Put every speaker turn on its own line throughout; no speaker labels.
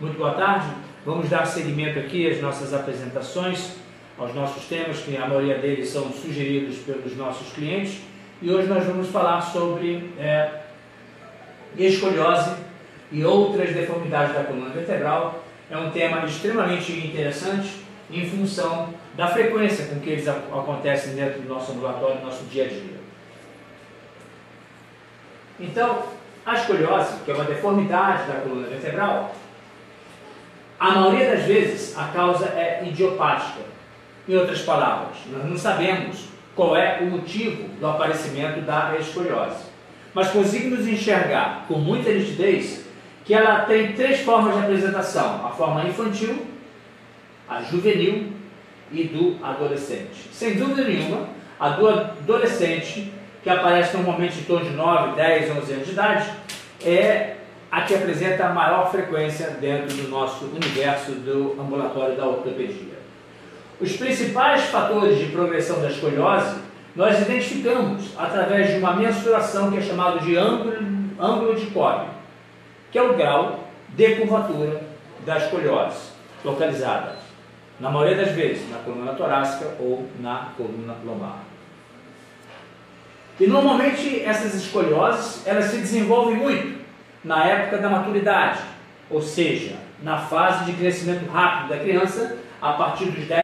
Muito boa tarde. Vamos dar seguimento aqui às nossas apresentações, aos nossos temas, que a maioria deles são sugeridos pelos nossos clientes. E hoje nós vamos falar sobre é, escoliose e outras deformidades da coluna vertebral. É um tema extremamente interessante em função da frequência com que eles acontecem dentro do nosso ambulatório, no nosso dia a dia. Então, a escoliose, que é uma deformidade da coluna vertebral, a maioria das vezes a causa é idiopática. Em outras palavras, nós não sabemos qual é o motivo do aparecimento da escoliose. Mas conseguimos enxergar com muita nitidez que ela tem três formas de apresentação: a forma infantil, a juvenil e do adolescente. Sem dúvida nenhuma, a do adolescente, que aparece normalmente em torno de 9, 10, 11 anos de idade, é a que apresenta a maior frequência dentro do nosso universo do ambulatório da ortopedia. Os principais fatores de progressão da escoliose nós identificamos através de uma mensuração que é chamado de ângulo, ângulo de Cobb, que é o grau de curvatura da escoliose, localizada, na maioria das vezes, na coluna torácica ou na coluna lombar. E normalmente essas escolioses, elas se desenvolvem muito na época da maturidade, ou seja, na fase de crescimento rápido da criança, a partir dos 10.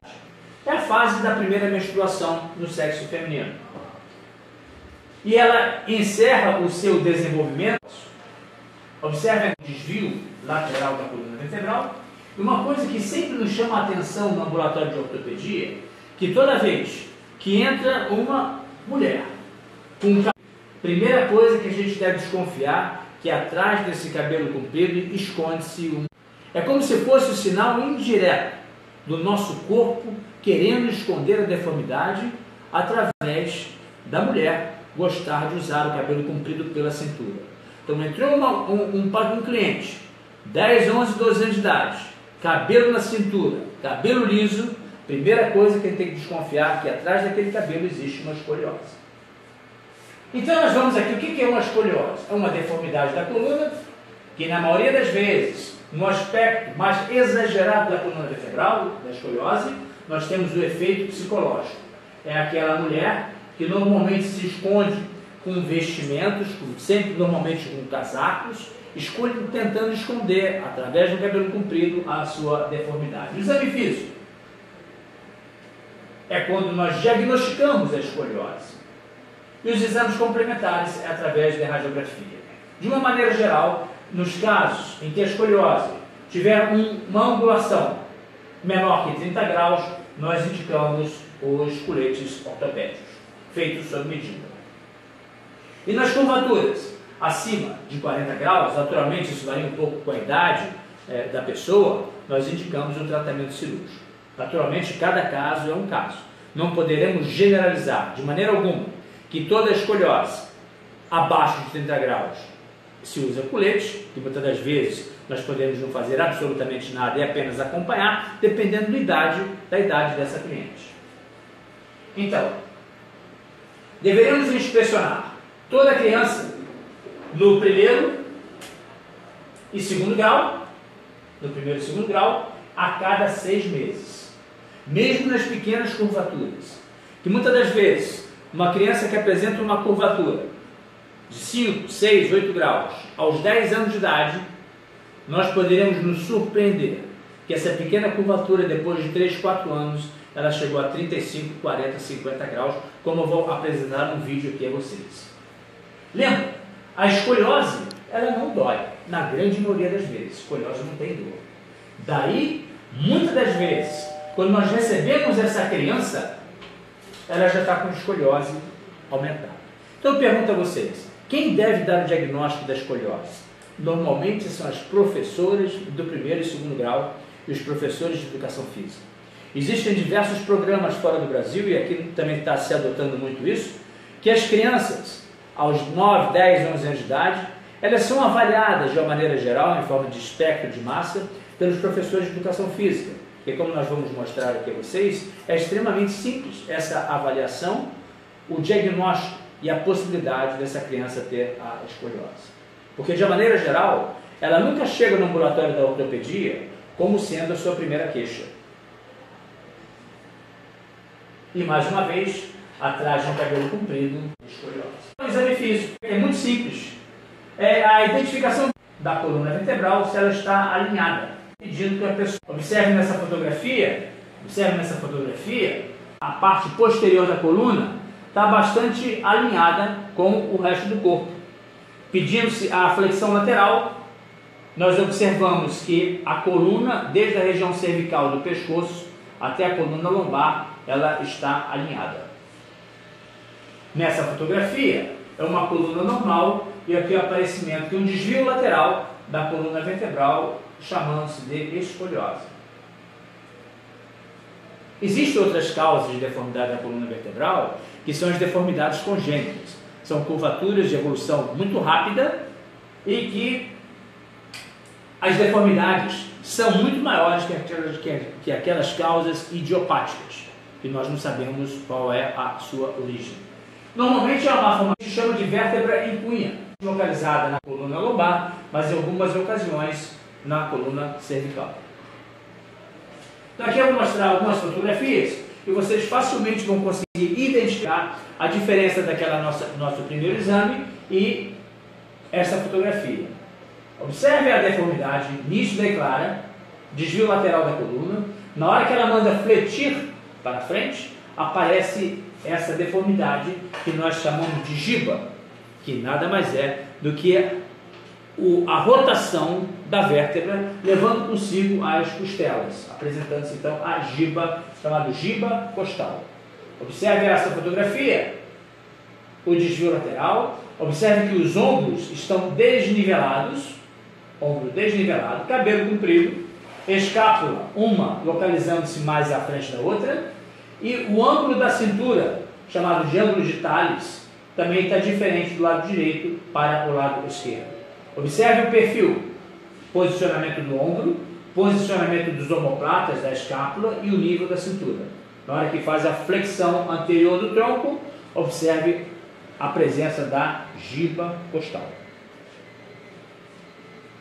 É a fase da primeira menstruação no sexo feminino. E ela encerra o seu desenvolvimento. Observe o desvio lateral da coluna vertebral. E uma coisa que sempre nos chama a atenção no ambulatório de ortopedia, que toda vez que entra uma mulher com um primeira coisa que a gente deve desconfiar que atrás desse cabelo comprido esconde-se um. É como se fosse o um sinal indireto do nosso corpo querendo esconder a deformidade através da mulher gostar de usar o cabelo comprido pela cintura. Então entrou uma, um, um, um cliente, 10, 11, 12 anos de idade, cabelo na cintura, cabelo liso, primeira coisa que ele tem que desconfiar é que atrás daquele cabelo existe uma escoliose. Então nós vamos aqui, o que é uma escoliose? É uma deformidade da coluna, que na maioria das vezes, no aspecto mais exagerado da coluna vertebral, da escoliose, nós temos o efeito psicológico. É aquela mulher que normalmente se esconde com vestimentos, sempre normalmente com casacos, esconde, tentando esconder, através do cabelo comprido, a sua deformidade. O exame físico é quando nós diagnosticamos a escoliose. E os exames complementares é através da radiografia. De uma maneira geral, nos casos em que a escoliose tiver um, uma angulação menor que 30 graus, nós indicamos os coletes ortopédicos, feitos sob medida. E nas curvaturas acima de 40 graus, naturalmente isso varia um pouco com a idade é, da pessoa, nós indicamos o tratamento cirúrgico. Naturalmente, cada caso é um caso. Não poderemos generalizar de maneira alguma que toda escoliose abaixo de 30 graus se usa colete, que muitas das vezes nós podemos não fazer absolutamente nada e apenas acompanhar, dependendo da idade, da idade dessa cliente. Então, deveremos inspecionar toda criança no primeiro e segundo grau, no primeiro e segundo grau, a cada seis meses. Mesmo nas pequenas curvaturas, que muitas das vezes uma criança que apresenta uma curvatura de 5, 6, 8 graus aos 10 anos de idade, nós poderíamos nos surpreender que essa pequena curvatura, depois de 3, 4 anos, ela chegou a 35, 40, 50 graus, como eu vou apresentar no vídeo aqui a vocês. Lembra, a escoliose, ela não dói, na grande maioria das vezes. Escoliose não tem dor. Daí, muitas das vezes, quando nós recebemos essa criança, ela já está com escoliose aumentada. Então eu pergunto a vocês, quem deve dar o diagnóstico da escoliose? Normalmente são as professoras do primeiro e segundo grau e os professores de educação física. Existem diversos programas fora do Brasil, e aqui também está se adotando muito isso, que as crianças, aos 9, 10, 11 anos de idade, elas são avaliadas de uma maneira geral, em forma de espectro de massa, pelos professores de educação física que como nós vamos mostrar aqui a vocês, é extremamente simples essa avaliação, o diagnóstico e a possibilidade dessa criança ter a escoliose. Porque, de maneira geral, ela nunca chega no ambulatório da ortopedia como sendo a sua primeira queixa. E mais uma vez, atrás de um cabelo comprido, escoliose. O exame físico é muito simples. É a identificação da coluna vertebral se ela está alinhada, pedindo que a pessoa observe nessa fotografia, observe nessa fotografia, a parte posterior da coluna está bastante alinhada com o resto do corpo. Pedindo-se a flexão lateral, nós observamos que a coluna, desde a região cervical do pescoço até a coluna lombar, ela está alinhada. Nessa fotografia, é uma coluna normal e aqui o aparecimento de um desvio lateral da coluna vertebral, chamando-se de escoliose. Existem outras causas de deformidade da coluna vertebral, que são as deformidades congênitas. São curvaturas de evolução muito rápida e que as deformidades são muito maiores que aquelas, que, que aquelas causas idiopáticas, que nós não sabemos qual é a sua origem. Normalmente é uma forma que se chama de vértebra em cunha, localizada na coluna lombar, mas em algumas ocasiões na coluna cervical. Então aqui eu vou mostrar algumas fotografias e vocês facilmente vão conseguir identificar a diferença daquela nossa nosso primeiro exame e essa fotografia. Observe a deformidade nítida e clara, desvio lateral da coluna. Na hora que ela manda fletir para frente, aparece essa deformidade que nós chamamos de giba, que nada mais é do que a rotação da vértebra, levando consigo as costelas, apresentando-se então a giba, chamada giba costal. Observe essa fotografia, o desvio lateral, observe que os ombros estão desnivelados, ombro desnivelado, cabelo comprido, escápula, uma localizando-se mais à frente da outra, e o ângulo da cintura, chamado de ângulo de Thales, também está diferente do lado direito para o lado esquerdo. Observe o perfil, posicionamento do ombro, posicionamento dos omoplatas da escápula e o nível da cintura. Na hora que faz a flexão anterior do tronco, observe a presença da giba costal.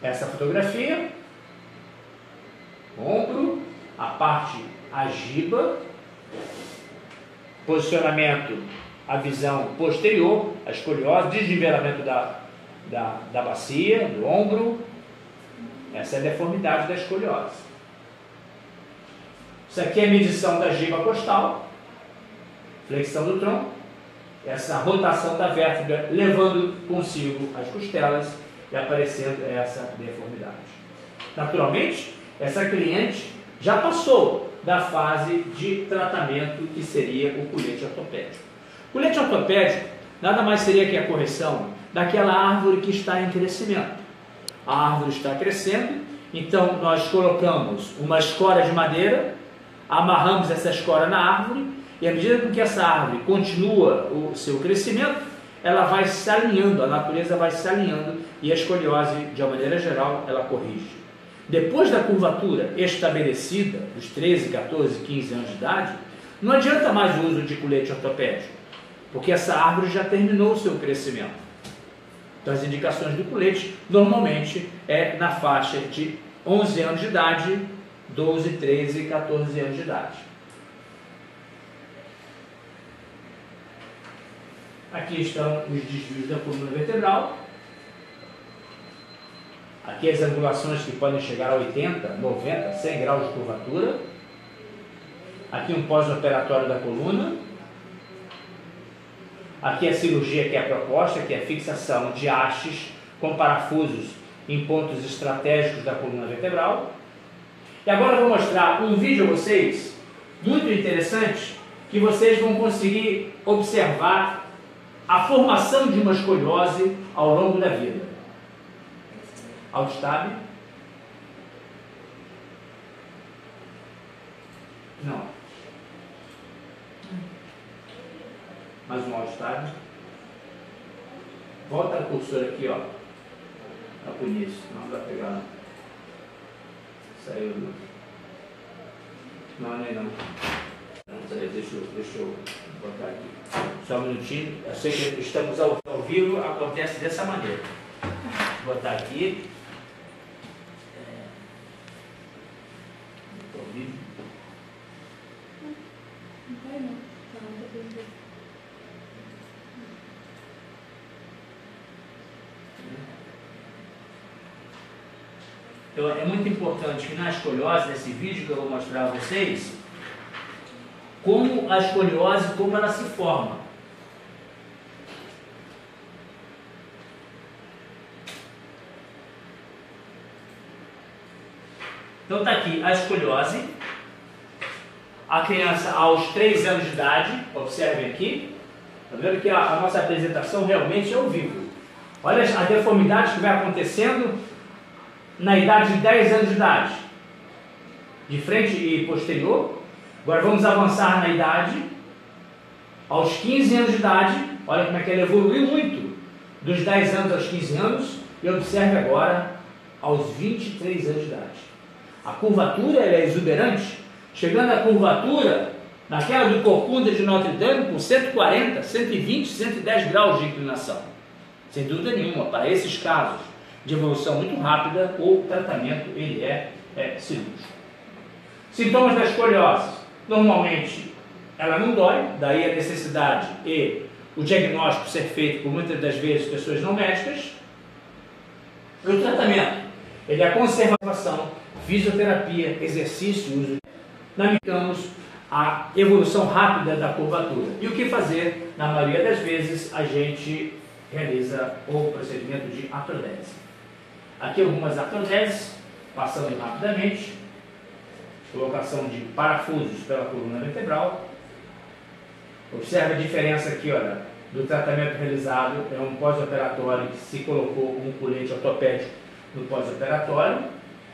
Essa fotografia, ombro, a parte a giba, posicionamento, a visão posterior, a escoliose, desnivelamento da, da, da bacia, do ombro. Essa é a deformidade da escoliose. Isso aqui é a medição da giba costal, flexão do tronco, essa rotação da vértebra levando consigo as costelas e aparecendo essa deformidade. Naturalmente, essa cliente já passou da fase de tratamento que seria o colete ortopédico. Colete ortopédico nada mais seria que a correção daquela árvore que está em crescimento. A árvore está crescendo, então nós colocamos uma escora de madeira, amarramos essa escora na árvore e à medida que essa árvore continua o seu crescimento, ela vai se alinhando, a natureza vai se alinhando e a escoliose, de uma maneira geral, ela corrige. Depois da curvatura estabelecida, dos 13, 14, 15 anos de idade, não adianta mais o uso de colete ortopédico, porque essa árvore já terminou o seu crescimento. Então, as indicações do colete normalmente é na faixa de 11 anos de idade, 12, 13 e 14 anos de idade. Aqui estão os desvios da coluna vertebral. Aqui as angulações que podem chegar a 80, 90, 100 graus de curvatura. Aqui um pós-operatório da coluna. Aqui a cirurgia que é proposta, que é fixação de hastes com parafusos em pontos estratégicos da coluna vertebral. E agora vou mostrar um vídeo a vocês, muito interessante, que vocês vão conseguir observar a formação de uma escoliose ao longo da vida. Altstab? mais um áudio tarde. Volta a cursor aqui, ó. Tá bonito, não vai pegar. Saiu não Não, não é não. Peraí, deixa, deixa eu botar aqui. Só um minutinho. Eu sei que estamos ao, ao vivo, acontece dessa maneira. Vou botar aqui. É.
Não, não, tá, não, não, não, não.
Então, é muito importante que na escoliose, nesse vídeo que eu vou mostrar a vocês, como a escoliose, como ela se forma. Então está aqui a escoliose, a criança aos 3 anos de idade, observem aqui, está vendo que a, a nossa apresentação realmente é ao vivo. Olha a deformidade que vai acontecendo na idade de 10 anos de idade, de frente e posterior. Agora vamos avançar na idade, aos 15 anos de idade, olha como é que ela evoluiu muito, dos 10 anos aos 15 anos, e observe agora aos 23 anos de idade. A curvatura é exuberante, chegando à curvatura naquela do Corcunda de Notre Dame com 140, 120, 110 graus de inclinação. Sem dúvida nenhuma, para esses casos de evolução muito rápida, o tratamento ele é, é cirúrgico. Sintomas da escoliose. Normalmente ela não dói, daí a necessidade e o diagnóstico ser feito por muitas das vezes pessoas não médicas. E o tratamento, ele é a conservação, fisioterapia, exercício, uso. Namitamos a evolução rápida da curvatura. E o que fazer? Na maioria das vezes a gente realiza o procedimento de artrodese. Aqui algumas artrodeses, passando rapidamente, colocação de parafusos pela coluna vertebral. Observe a diferença aqui, olha, do tratamento realizado, é um pós-operatório que se colocou um colete ortopédico no pós-operatório.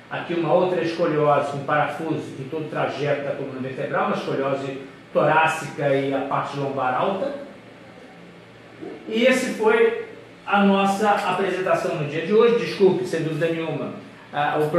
Aqui uma outra escoliose com parafuso em todo o trajeto da coluna vertebral, uma escoliose torácica e a parte lombar alta. E esse foi a nossa apresentação no dia de hoje. Desculpe, sem dúvida nenhuma, o